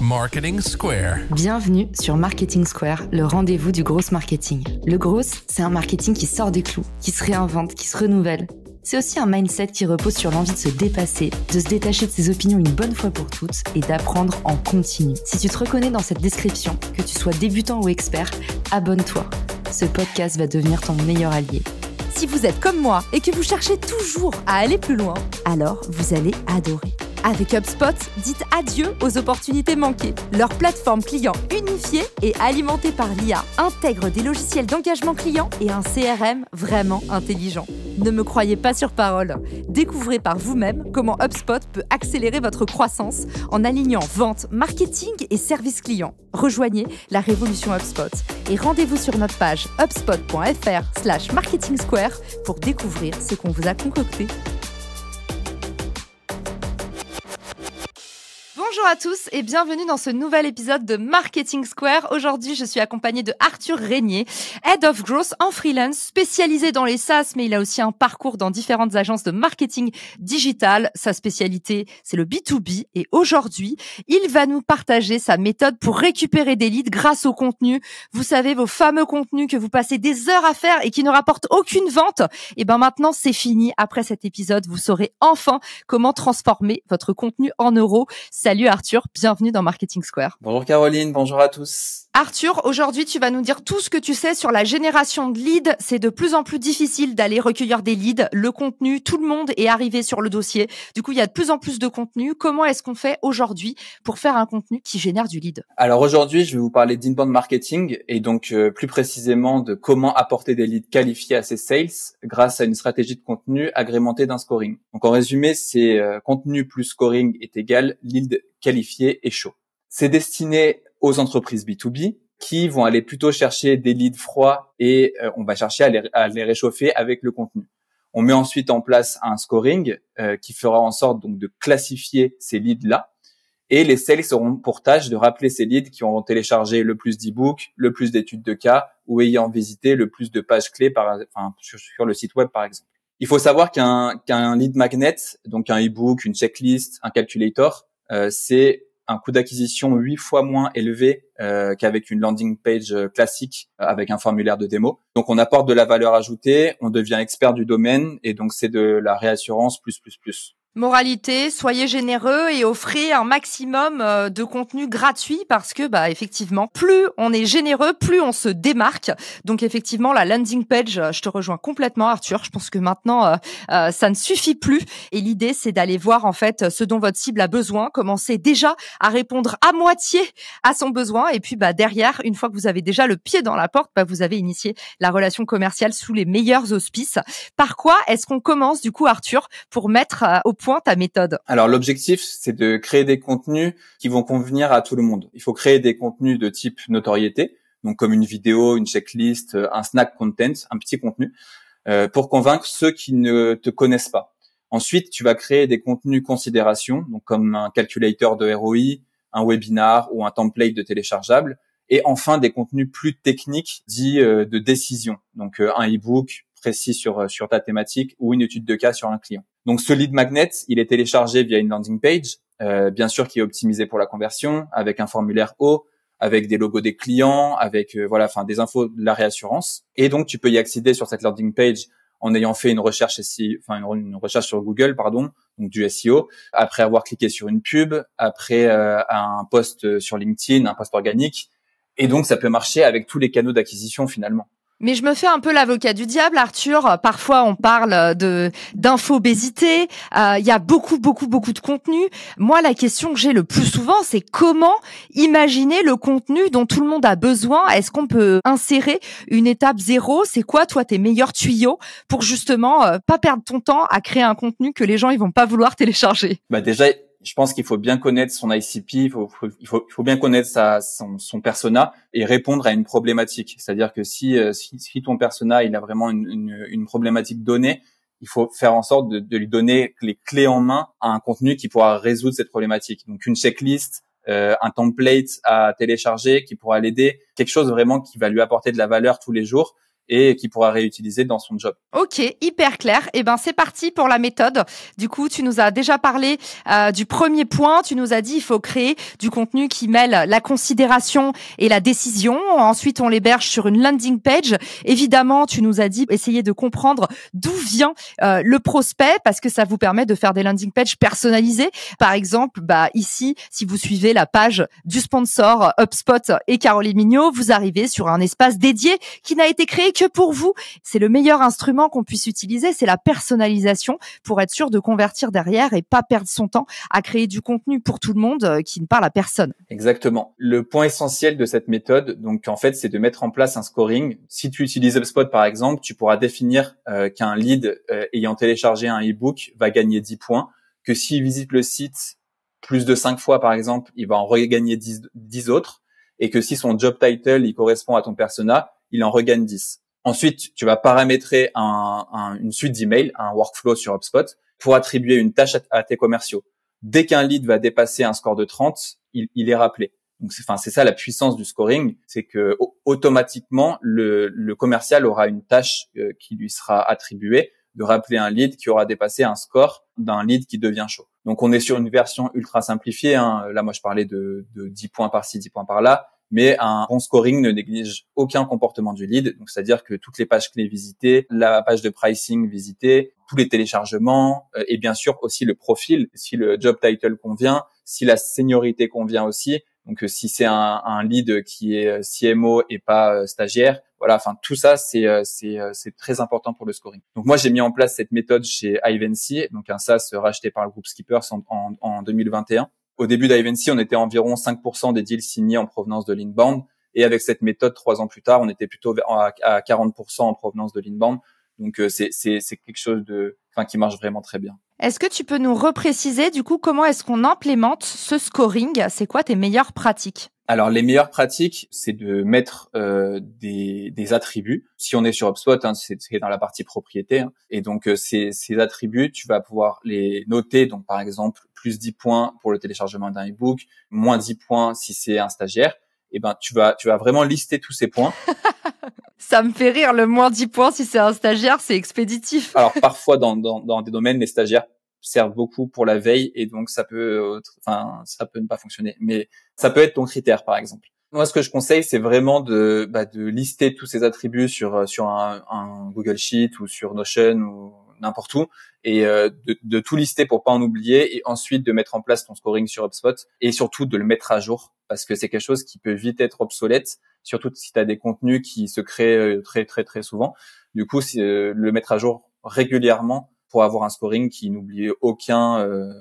Marketing Square. Bienvenue sur Marketing Square, le rendez-vous du gros marketing. Le gros, c'est un marketing qui sort des clous, qui se réinvente, qui se renouvelle. C'est aussi un mindset qui repose sur l'envie de se dépasser, de se détacher de ses opinions une bonne fois pour toutes et d'apprendre en continu. Si tu te reconnais dans cette description, que tu sois débutant ou expert, abonne-toi. Ce podcast va devenir ton meilleur allié. Si vous êtes comme moi et que vous cherchez toujours à aller plus loin, alors vous allez adorer. Avec HubSpot, dites adieu aux opportunités manquées. Leur plateforme client unifiée et alimentée par l'IA intègre des logiciels d'engagement client et un CRM vraiment intelligent. Ne me croyez pas sur parole. Découvrez par vous-même comment HubSpot peut accélérer votre croissance en alignant vente, marketing et service client. Rejoignez la révolution HubSpot et rendez-vous sur notre page hubspot.fr/slash marketing square pour découvrir ce qu'on vous a concocté. Bonjour à tous et bienvenue dans ce nouvel épisode de Marketing Square. Aujourd'hui, je suis accompagnée de Arthur Régnier, Head of Growth en freelance, spécialisé dans les SaaS, mais il a aussi un parcours dans différentes agences de marketing digital. Sa spécialité, c'est le B2B et aujourd'hui, il va nous partager sa méthode pour récupérer des leads grâce au contenu. Vous savez, vos fameux contenus que vous passez des heures à faire et qui ne rapportent aucune vente. Et ben maintenant, c'est fini. Après cet épisode, vous saurez enfin comment transformer votre contenu en euros. Salut Salut Arthur, bienvenue dans Marketing Square. Bonjour Caroline, bonjour à tous. Arthur, aujourd'hui tu vas nous dire tout ce que tu sais sur la génération de leads. C'est de plus en plus difficile d'aller recueillir des leads. Le contenu, tout le monde est arrivé sur le dossier. Du coup, il y a de plus en plus de contenu. Comment est-ce qu'on fait aujourd'hui pour faire un contenu qui génère du lead? Alors aujourd'hui, je vais vous parler d'inbound marketing et donc euh, plus précisément de comment apporter des leads qualifiés à ses sales grâce à une stratégie de contenu agrémentée d'un scoring. Donc en résumé, c'est euh, contenu plus scoring est égal lead qualifié et chaud. C'est destiné aux entreprises B2B qui vont aller plutôt chercher des leads froids et euh, on va chercher à les, réchauffer avec le contenu. On met ensuite en place un scoring euh, qui fera en sorte donc de classifier ces leads là et les sales auront pour tâche de rappeler ces leads qui auront téléchargé le plus d'e-books, le plus d'études de cas ou ayant visité le plus de pages clés par, enfin, sur, le site web par exemple. Il faut savoir qu'un lead magnet, donc un e-book, une checklist, un calculator, c'est un coût d'acquisition huit fois moins élevé euh, qu'avec une landing page euh, classique avec un formulaire de démo. Donc on apporte de la valeur ajoutée, on devient expert du domaine et donc c'est de la réassurance plus plus plus. Moralité, soyez généreux et offrez un maximum euh, de contenu gratuit parce que bah effectivement, plus on est généreux, plus on se démarque. Donc effectivement, la landing page, euh, je te rejoins complètement Arthur, je pense que maintenant euh, ça ne suffit plus et l'idée c'est d'aller voir en fait ce dont votre cible a besoin, commencer déjà à répondre à moitié à son besoin et puis bah derrière, une fois que vous avez déjà le pied dans la porte, bah vous avez initié la relation commerciale sous les meilleurs auspices. Par quoi est-ce qu'on commence du coup Arthur pour mettre au point ta méthode Alors l'objectif, c'est de créer des contenus qui vont convenir à tout le monde. Il faut créer des contenus de type notoriété, donc comme une vidéo, une checklist, un snack content, un petit contenu, euh, pour convaincre ceux qui ne te connaissent pas. Ensuite, tu vas créer des contenus considération, donc comme un calculateur de ROI, un webinar ou un template de téléchargeable. Et enfin, des contenus plus techniques, dits euh, de décision, donc euh, un e-book précis sur sur ta thématique ou une étude de cas sur un client. Donc ce lead magnet, il est téléchargé via une landing page, euh, bien sûr qui est optimisé pour la conversion, avec un formulaire haut, avec des logos des clients, avec euh, voilà, enfin des infos de la réassurance. Et donc tu peux y accéder sur cette landing page en ayant fait une recherche enfin une, recherche sur Google, pardon, donc du SEO, après avoir cliqué sur une pub, après euh, un post sur LinkedIn, un post organique, et donc ça peut marcher avec tous les canaux d'acquisition finalement. Mais je me fais un peu l'avocat du diable, Arthur. Parfois, on parle de d'infobésité. Euh, il y a beaucoup, beaucoup, beaucoup de contenu. Moi, la question que j'ai le plus souvent, c'est comment imaginer le contenu dont tout le monde a besoin? Est-ce qu'on peut insérer une étape zéro? C'est quoi, toi, tes meilleurs tuyaux pour justement euh, pas perdre ton temps à créer un contenu que les gens ils vont pas vouloir télécharger? Bah déjà, je pense qu'il faut bien connaître son ICP, il faut, il faut, il faut bien connaître sa, son, son, persona et répondre à une problématique. C'est-à-dire que si, euh, si, si, ton persona il a vraiment une, une, une, problématique donnée, il faut faire en sorte de, de, lui donner les clés en main à un contenu qui pourra résoudre cette problématique. Donc une checklist, euh, un template à télécharger qui pourra l'aider, quelque chose vraiment qui va lui apporter de la valeur tous les jours et qu'il pourra réutiliser dans son job. Ok, hyper clair. Et eh ben c'est parti pour la méthode. Du coup, tu nous as déjà parlé euh, du premier point. Tu nous as dit il faut créer du contenu qui mêle la considération et la décision. Ensuite, on l'héberge sur une landing page. Évidemment, tu nous as dit essayer de comprendre d'où vient euh, le prospect parce que ça vous permet de faire des landing pages personnalisées. Par exemple, bah ici, si vous suivez la page du sponsor HubSpot et Caroline Mignot, vous arrivez sur un espace dédié qui n'a été créé pour vous. C'est le meilleur instrument qu'on puisse utiliser, c'est la personnalisation pour être sûr de convertir derrière et pas perdre son temps à créer du contenu pour tout le monde euh, qui ne parle à personne. Exactement. Le point essentiel de cette méthode, donc en fait, c'est de mettre en place un scoring. Si tu utilises HubSpot par exemple, tu pourras définir euh, qu'un lead euh, ayant téléchargé un ebook va gagner 10 points, que s'il visite le site plus de 5 fois par exemple, il va en regagner 10, 10 autres, et que si son job title il correspond à ton persona, il en regagne 10. Ensuite, tu vas paramétrer un, une suite d'emails, un workflow sur HubSpot pour attribuer une tâche à, tes commerciaux. Dès qu'un lead va dépasser un score de 30, il, est rappelé. Donc, c'est, enfin, c'est ça la puissance du scoring, c'est que automatiquement le, commercial aura une tâche euh, qui lui sera attribuée de rappeler un lead qui aura dépassé un score d'un lead qui devient chaud. Donc, on est sur une version ultra simplifiée. Hein. Là, moi, je parlais de, de 10 points par-ci, 10 points par-là mais un bon scoring ne néglige aucun comportement du lead. Donc, c'est-à-dire que toutes les pages clés visitées, la page de pricing visitée, tous les téléchargements euh, et bien sûr aussi le profil, si le job title convient, si la seniorité convient aussi. Donc, euh, si c'est un, un, lead qui est euh, CMO et pas stagiaire, voilà. Enfin, tout ça, c'est c'est c'est très important pour le scoring. Donc, moi, j'ai mis en place cette méthode chez Ivancy, donc un SaaS racheté par le groupe Skippers en, en, en 2021 au début d'Ivancy, on était environ 5% des deals signés en provenance de l'inbound. Et avec cette méthode, trois ans plus tard, on était plutôt à 40% en provenance de l'inbound. Donc euh, c'est quelque chose de, enfin, qui marche vraiment très bien. Est-ce que tu peux nous repréciser du coup comment est-ce qu'on implémente ce scoring? C'est quoi tes meilleures pratiques? Alors les meilleures pratiques, c'est de mettre euh, des, des, attributs. Si on est sur HubSpot, hein, c'est dans la partie propriété. Hein. et donc euh, ces, ces, attributs, tu vas pouvoir les noter. Donc par exemple, plus 10 points pour le téléchargement d'un ebook, moins 10 points si c'est un stagiaire. Et eh ben tu vas tu vas vraiment lister tous ces points. Ça me fait rire. Le moins 10 points si c'est un stagiaire, c'est expéditif. Alors parfois dans, dans, dans des domaines, les stagiaires servent beaucoup pour la veille et donc ça peut, enfin, ça peut ne pas fonctionner. Mais ça peut être ton critère, par exemple. Moi, ce que je conseille, c'est vraiment de, bah, de lister tous ces attributs sur sur un, un, Google Sheet ou sur Notion ou n'importe où et euh, de, de, tout lister pour pas en oublier et ensuite de mettre en place ton scoring sur HubSpot et surtout de le mettre à jour parce que c'est quelque chose qui peut vite être obsolète, surtout si tu as des contenus qui se créent euh, très très très souvent. Du coup, euh, le mettre à jour régulièrement pour avoir un scoring qui n'oublie aucun euh,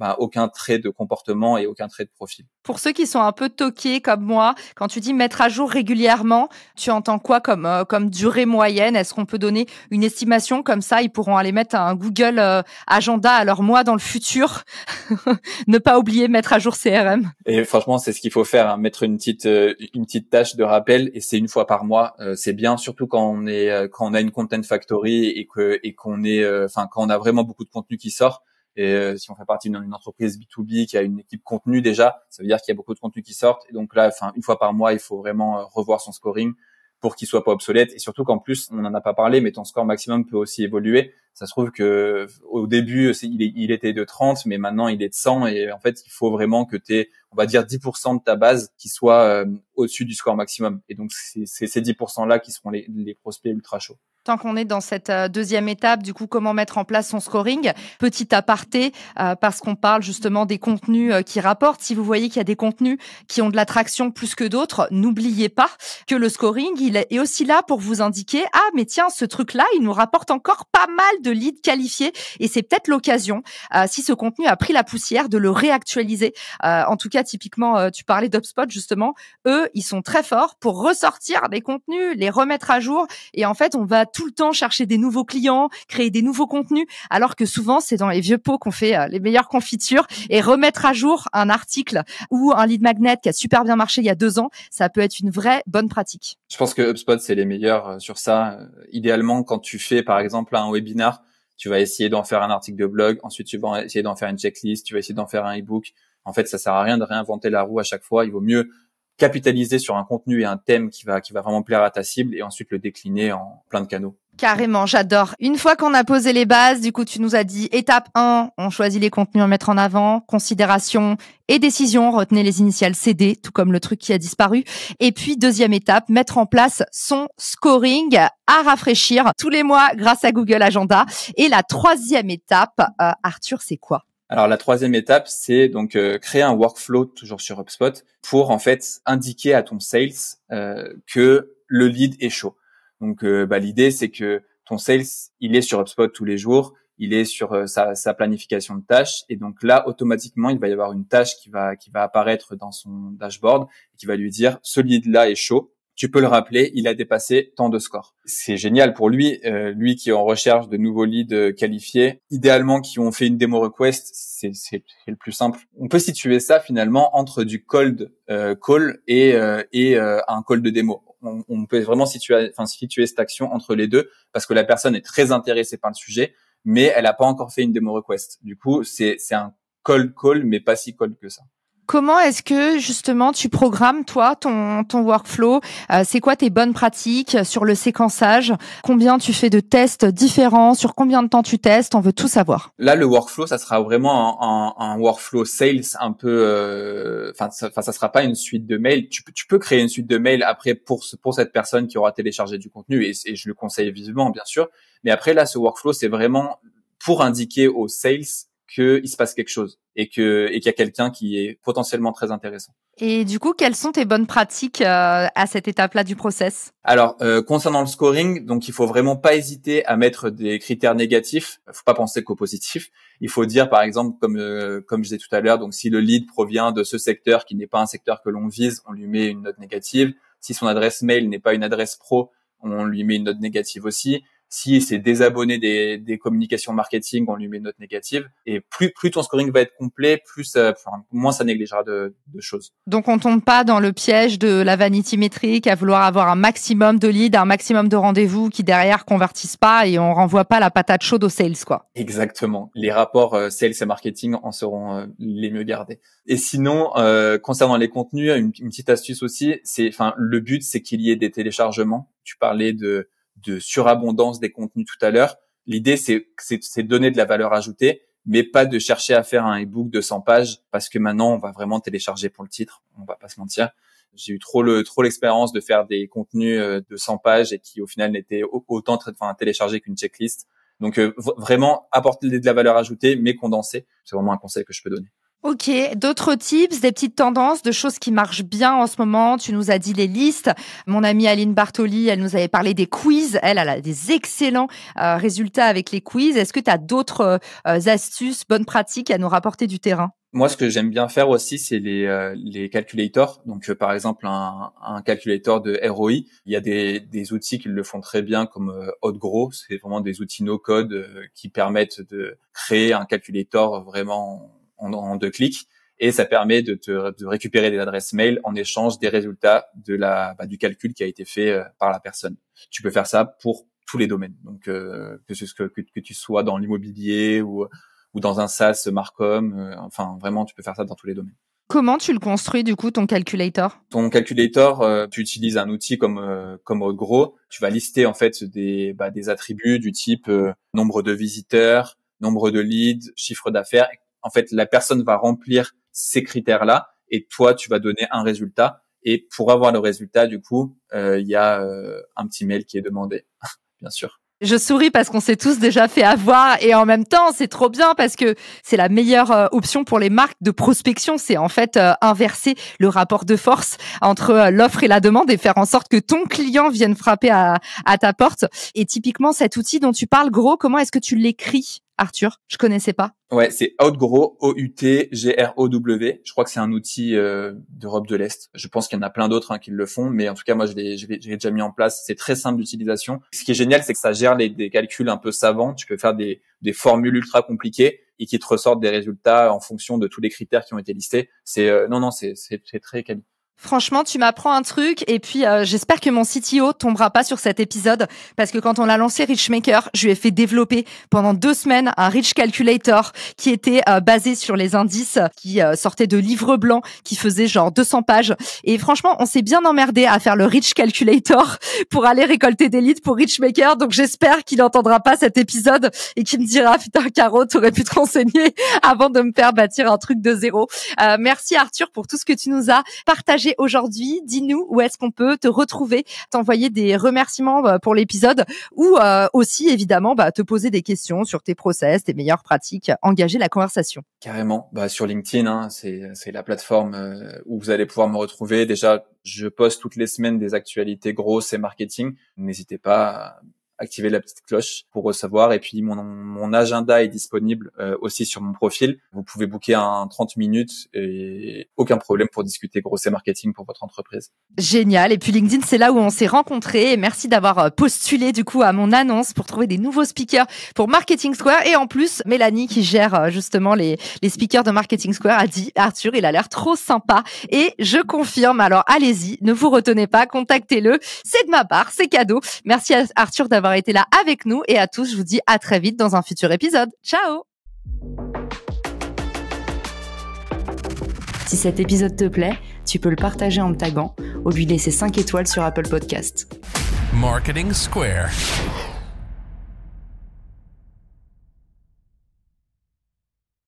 bah, aucun trait de comportement et aucun trait de profil. Pour ceux qui sont un peu toqués comme moi, quand tu dis mettre à jour régulièrement, tu entends quoi comme euh, comme durée moyenne? Est-ce qu'on peut donner une estimation comme ça? Ils pourront aller mettre un Google euh, Agenda à leur mois dans le futur. ne pas oublier mettre à jour CRM. Et franchement, c'est ce qu'il faut faire, hein, mettre une petite une petite tâche de rappel et c'est une fois par mois. c'est bien, surtout quand on est quand on a une content factory et que et qu'on est enfin quand on a vraiment beaucoup de contenu qui sort et euh, si on fait partie d'une entreprise B2B qui a une équipe contenu déjà, ça veut dire qu'il y a beaucoup de contenu qui sortent. Et donc là, enfin, une fois par mois, il faut vraiment euh, revoir son scoring pour qu'il soit pas obsolète. Et surtout qu'en plus, on n'en a pas parlé, mais ton score maximum peut aussi évoluer. Ça se trouve que au début, il, était de 30, mais maintenant il est de 100. Et en fait, il faut vraiment que tu on va dire, 10% de ta base qui soit euh, au-dessus du score maximum. Et donc, c'est ces 10%-là qui seront les, les prospects ultra chauds. Qu'on est dans cette euh, deuxième étape, du coup, comment mettre en place son scoring? Petit aparté, euh, parce qu'on parle justement des contenus euh, qui rapportent. Si vous voyez qu'il y a des contenus qui ont de l'attraction plus que d'autres, n'oubliez pas que le scoring, il est aussi là pour vous indiquer ah mais tiens, ce truc-là, il nous rapporte encore pas mal de leads qualifiés et c'est peut-être l'occasion, si ce contenu a pris la poussière, de le réactualiser. en tout cas, typiquement, tu parlais d'UpSpot justement, eux, ils sont très forts pour ressortir des contenus, les remettre à jour et en fait, on va le temps chercher des nouveaux clients, créer des nouveaux contenus, alors que souvent c'est dans les vieux pots qu'on fait euh, les meilleures confitures et remettre à jour un article ou un lead magnet qui a super bien marché il y a deux ans, ça peut être une vraie bonne pratique. Je pense que HubSpot c'est les meilleurs euh, sur ça. Idéalement, quand tu fais par exemple un webinar, tu vas essayer d'en faire un article de blog, ensuite tu vas essayer d'en faire une checklist, tu vas essayer d'en faire un ebook. En fait, ça sert à rien de réinventer la roue à chaque fois. Il vaut mieux capitaliser sur un contenu et un thème qui va qui va vraiment plaire à ta cible et ensuite le décliner en plein de canaux. Carrément, j'adore. Une fois qu'on a posé les bases, du coup, tu nous as dit étape 1, on choisit les contenus à mettre en avant, considération et décision, retenez les initiales CD, tout comme le truc qui a disparu. Et puis, deuxième étape, mettre en place son scoring à rafraîchir tous les mois grâce à Google Agenda. Et la troisième étape, euh, Arthur, c'est quoi? Alors la troisième étape, c'est donc euh, créer un workflow toujours sur HubSpot pour en fait indiquer à ton sales euh, que le lead est chaud. Donc euh, bah, l'idée c'est que ton sales il est sur HubSpot tous les jours, il est sur euh, sa, sa, planification de tâches et donc là automatiquement il va y avoir une tâche qui va qui va apparaître dans son dashboard et qui va lui dire ce lead là est chaud. Tu peux le rappeler, il a dépassé tant de scores. C'est génial pour lui, euh, lui qui est en recherche de nouveaux leads qualifiés, idéalement qui ont fait une demo request, c'est le plus simple. On peut situer ça finalement entre du cold call et, et un call de démo on, peut vraiment situer, cette action entre les deux parce que la personne est très intéressée par le sujet, mais elle n'a pas encore fait une demo request. Du coup, c'est un cold call, mais pas si cold que ça. Comment est-ce que justement tu programmes toi ton ton workflow? Euh, C'est quoi tes bonnes pratiques sur le séquençage? Combien tu fais de tests différents? Sur combien de temps tu testes? On veut tout savoir. Là, le workflow, ça sera vraiment un, un, workflow sales un peu. Euh, enfin, ça, ça sera pas une suite de mails. Tu, tu peux créer une suite de mails après pour pour cette personne qui aura téléchargé du contenu et je le conseille vivement, bien sûr. Mais après là, ce workflow, c'est vraiment pour indiquer aux sales qu'il se passe quelque chose et que et qu'il y a quelqu'un qui est potentiellement très intéressant. Et du coup, quelles sont tes bonnes pratiques euh, à cette étape-là du process? Alors, euh, concernant le scoring, donc il faut vraiment pas hésiter à mettre des critères négatifs. Il faut pas penser qu'au positif. Il faut dire, par exemple, comme euh, comme je disais tout à l'heure, donc si le lead provient de ce secteur qui n'est pas un secteur que l'on vise, on lui met une note négative. Si son adresse mail n'est pas une adresse pro, on lui met une note négative aussi. Si c'est désabonné des, des, communications marketing, on lui met une note négative. Et plus, plus ton scoring va être complet, plus enfin, moins ça négligera de, de, choses. Donc on tombe pas dans le piège de la vanity métrique à vouloir avoir un maximum de leads, un maximum de rendez-vous qui derrière convertissent pas et on renvoie pas la patate chaude aux sales quoi. Exactement. Les rapports euh, sales et marketing en seront euh, les mieux gardés. Et sinon, euh, concernant les contenus, une, une petite astuce aussi, c'est, enfin, le but c'est qu'il y ait des téléchargements. Tu parlais de de surabondance des contenus tout à l'heure. L'idée, c'est, c'est, de donner de la valeur ajoutée, mais pas de chercher à faire un ebook de 100 pages parce que maintenant, on va vraiment télécharger pour le titre. On va pas se mentir. J'ai eu trop le trop l'expérience de faire des contenus euh, de 100 pages et qui au final n'étaient autant enfin, téléchargés qu'une checklist. Donc euh, vraiment apporter de la valeur ajoutée mais condensée, c'est vraiment un conseil que je peux donner. Ok, d'autres tips, des petites tendances, de choses qui marchent bien en ce moment. Tu nous as dit les listes. Mon amie Aline Bartoli, elle nous avait parlé des quiz. Elle, elle a des excellents euh, résultats avec les quiz. Est-ce que tu as d'autres euh, astuces, bonnes pratiques à nous rapporter du terrain? Moi, ce que j'aime bien faire aussi, c'est les, euh, les calculators. Donc, par exemple, un, un calculator de ROI. Il y a des, des outils qui le font très bien, comme HotGrow. C'est vraiment des outils no-code qui permettent de créer un calculator vraiment en, deux clics et ça permet de te de récupérer des adresses mail en échange des résultats de la bah, du calcul qui a été fait euh, par la personne. Tu peux faire ça pour tous les domaines. Donc euh, que, ce, que, que tu sois dans l'immobilier ou ou dans un SaaS Marcom, euh, enfin vraiment tu peux faire ça dans tous les domaines. Comment tu le construis du coup ton calculator? Ton calculator, tu utilises un outil comme comme Gros. Tu vas lister en fait des bah, des attributs du type nombre de visiteurs, nombre de leads, chiffre d'affaires, en fait, la personne va remplir ces critères-là et toi, tu vas donner un résultat. Et pour avoir le résultat, du coup, euh, il y a euh, un petit mail qui est demandé, bien sûr. Je souris parce qu'on s'est tous déjà fait avoir et en même temps, c'est trop bien parce que c'est la meilleure euh, option pour les marques de prospection. C'est en fait inverser le rapport de force entre l'offre et la demande et faire en sorte que ton client vienne frapper à ta porte. Et typiquement, cet outil dont tu parles, gros, comment est-ce que tu l'écris? Arthur Je connaissais pas. Ouais, c'est Outgrow, O-U-T-G-R-O-W. Je crois que c'est un outil euh, d'Europe de l'Est. Je pense qu'il y en a plein d'autres hein, qui le font, mais en tout cas, moi, je l'ai, déjà mis en place. C'est très simple d'utilisation. Ce qui est génial, c'est que ça gère les, des calculs un peu savants. Tu peux faire des, des formules ultra compliquées et qui te ressortent des résultats en fonction de tous les critères qui ont été listés. C'est euh, non, non, c'est, très quali. Franchement, tu m'apprends un truc et puis euh, j'espère que mon CTO tombera pas sur cet épisode parce que quand on a lancé Richmaker, je lui ai fait développer pendant deux semaines un Rich Calculator qui était euh, basé sur les indices qui euh, sortaient de livres blancs qui faisaient genre 200 pages et franchement, on s'est bien emmerdé à faire le Rich Calculator pour aller récolter des leads pour Richmaker. Donc j'espère qu'il n'entendra pas cet épisode et qu'il me dira putain Caro, t'aurais pu te renseigner avant de me faire bâtir un truc de zéro. merci Arthur pour tout ce que tu nous as partagé aujourd'hui Dis-nous où est-ce qu'on peut te retrouver, t'envoyer des remerciements euh, pour l'épisode ou euh, aussi évidemment bah, te poser des questions sur tes process, tes meilleures pratiques, engager la conversation. Carrément, bah, sur LinkedIn, hein, c'est la plateforme euh, où vous allez pouvoir me retrouver. Déjà, je poste toutes les semaines des actualités grosses et marketing. N'hésitez pas activer la petite cloche pour recevoir. Et puis mon, mon agenda est disponible euh, aussi sur mon profil. Vous pouvez booker un 30 minutes et aucun problème pour discuter gros et marketing pour votre entreprise. Génial. Et puis LinkedIn, c'est là où on s'est rencontrés. merci d'avoir euh, postulé du coup à mon annonce pour trouver des nouveaux speakers pour Marketing Square. Et en plus, Mélanie qui gère euh, justement les, les speakers de Marketing Square a dit Arthur, il a l'air trop sympa. Et je confirme. Alors allez-y, ne vous retenez pas, contactez-le. C'est de ma part, c'est cadeau. Merci à Arthur d'avoir été là avec nous et à tous, je vous dis à très vite dans un futur épisode. Ciao Si cet épisode te plaît, tu peux le partager en me taguant ou lui laisser 5 étoiles sur Apple Podcast. Marketing Square.